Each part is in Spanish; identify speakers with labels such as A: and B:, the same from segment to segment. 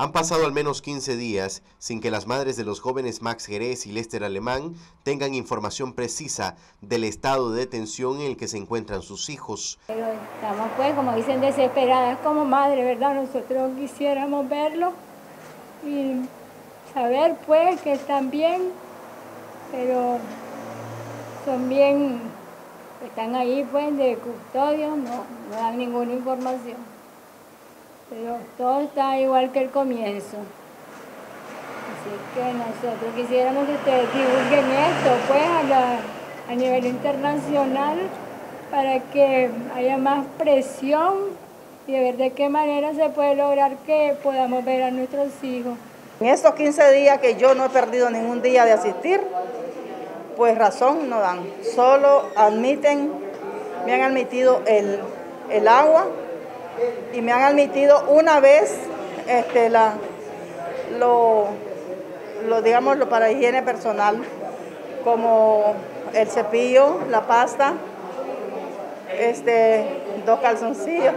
A: Han pasado al menos 15 días sin que las madres de los jóvenes Max Jerez y Lester Alemán tengan información precisa del estado de detención en el que se encuentran sus hijos.
B: Pero estamos pues, como dicen, desesperadas como madre, ¿verdad? Nosotros quisiéramos verlo y saber pues que están bien, pero son bien, están ahí pues de custodio, no, no dan ninguna información pero todo está igual que el comienzo. Así que nosotros quisiéramos que ustedes divulguen esto pues a, nivel internacional para que haya más presión y a ver de qué manera se puede lograr que podamos ver a nuestros hijos.
C: En estos 15 días que yo no he perdido ningún día de asistir, pues razón no dan. Solo admiten, me han admitido el, el agua, y me han admitido una vez este, la, lo, lo, digamos, lo para higiene personal, como el cepillo, la pasta, este, dos calzoncillos,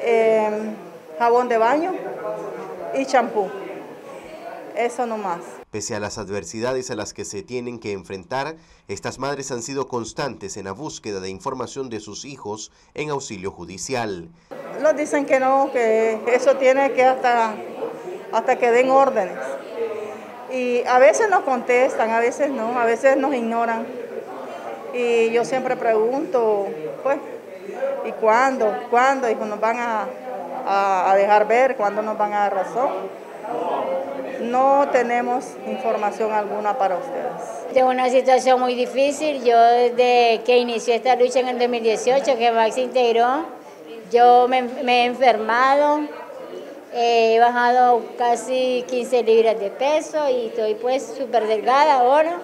C: em, jabón de baño y champú. Eso no más.
A: Pese a las adversidades a las que se tienen que enfrentar, estas madres han sido constantes en la búsqueda de información de sus hijos en auxilio judicial.
C: Nos dicen que no, que eso tiene que hasta, hasta que den órdenes. Y a veces nos contestan, a veces no, a veces nos ignoran. Y yo siempre pregunto, pues, ¿y cuándo? ¿Cuándo? Y nos van a, a dejar ver, ¿cuándo nos van a dar razón? No tenemos información alguna para ustedes.
D: Es una situación muy difícil. Yo desde que inició esta lucha en el 2018, que Max integró, yo me, he enfermado, he bajado casi 15 libras de peso y estoy pues súper delgada ahora.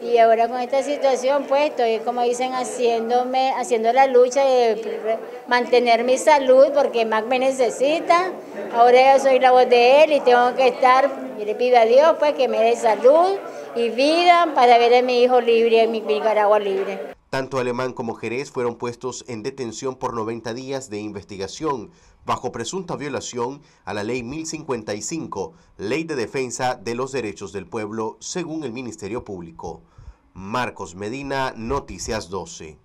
D: Y ahora con esta situación, pues estoy, como dicen, haciéndome, haciendo la lucha de mantener mi salud porque Mac me necesita. Ahora yo soy la voz de él y tengo que estar, y le pido a Dios pues que me dé salud y vida para ver a mi hijo libre, a mi Nicaragua libre.
A: Tanto Alemán como Jerez fueron puestos en detención por 90 días de investigación bajo presunta violación a la Ley 1055, Ley de Defensa de los Derechos del Pueblo, según el Ministerio Público. Marcos Medina, Noticias 12.